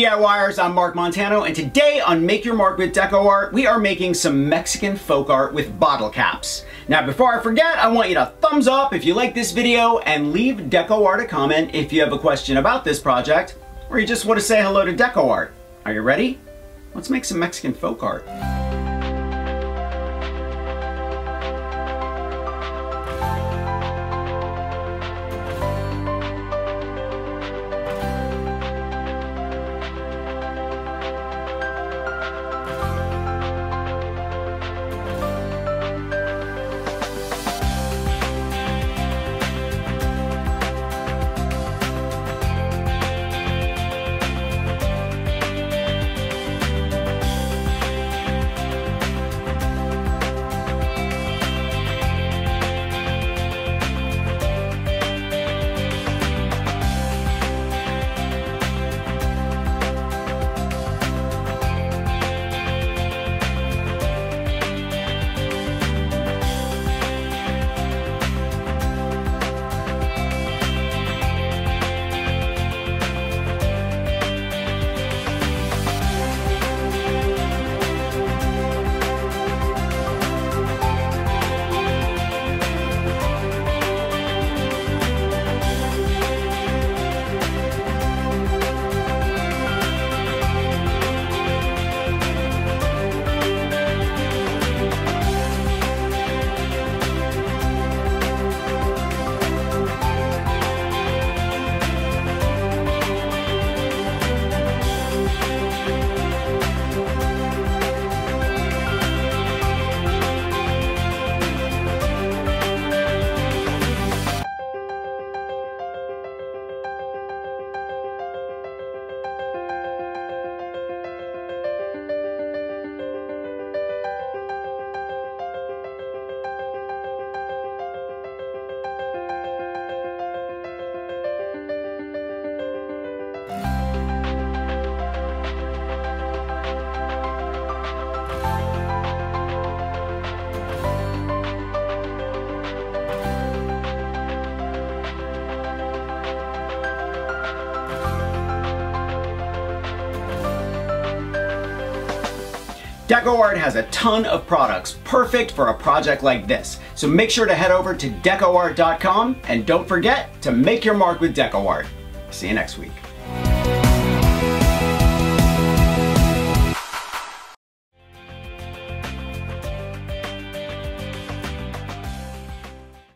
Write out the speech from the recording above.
DIYers, I'm Mark Montano, and today on Make Your Mark with DecoArt, we are making some Mexican folk art with bottle caps. Now, before I forget, I want you to thumbs up if you like this video and leave DecoArt a comment if you have a question about this project, or you just want to say hello to DecoArt. Are you ready? Let's make some Mexican folk art. DecoArt has a ton of products perfect for a project like this. So make sure to head over to decoart.com and don't forget to make your mark with DecoArt. See you next week.